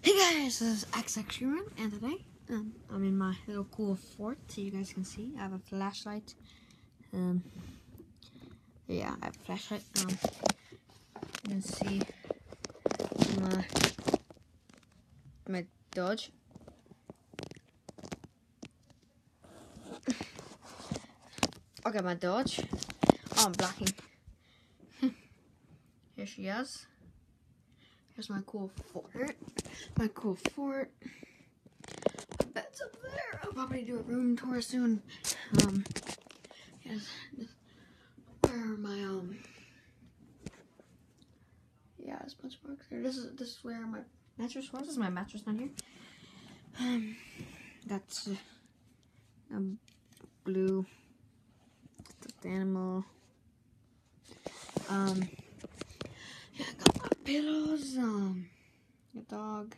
Hey guys, this is XX Human, and today um, I'm in my little cool fort, so you guys can see. I have a flashlight. Um, yeah, I have a flashlight. Um, you can see my my Dodge. okay, my Dodge. Oh, I'm blocking. Here she is. Here's my cool fort. My cool fort. Bed's up there. I'll probably do a room tour soon. Um, yes. Where are my um? Yeah, bunch of marks there. This is this is where my mattress was. This is my mattress down here. Um, that's a, a blue stuffed animal. Um. Yeah, I got my pillows, um, a dog.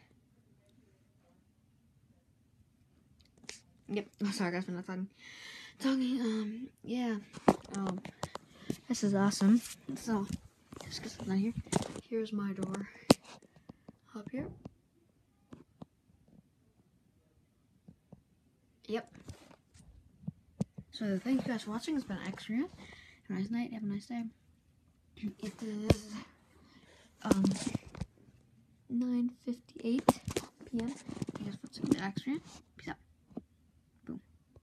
Yep, oh, sorry guys I'm not talking. Talking, um, yeah, um, this is awesome. So, just get something here. Here's my door up here. Yep. So, thank you guys for watching. It's been extra. Have a nice night. Have a nice day. It is um 9:58 p.m. I guess what's the extra.